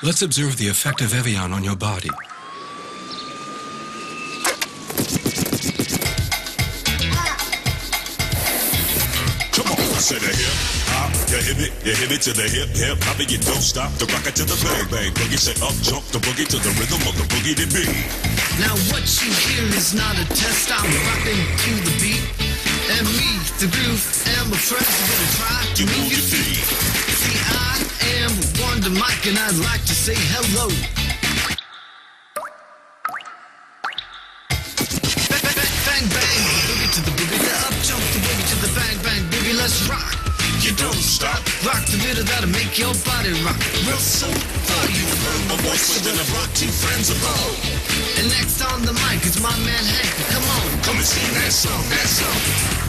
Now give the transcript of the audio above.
Let's observe the effect of Evian on your body. Come on, I said a hip you hip it, you hip it to the hip hip hop, and you don't stop the rock it to the bang bang boogie. Say up jump the boogie to the rhythm of the boogie to beat. Now what you hear is not a test. I'm rocking to the beat, and me, the groove, and my friends are gonna try to You move move your your feet. feet. I Wonder Mike, and I'd like to say hello. Bang, bang, bang, bang, boogie to the boogie, the up jump the boogie to the bang, bang, boogie. Let's rock. You don't stop. Rock the rhythm that'll make your body rock. Real soul for you. Heard my voice within a brought two friends above. And next on the mic is my man Hank. Come on. Come and sing that song, that song.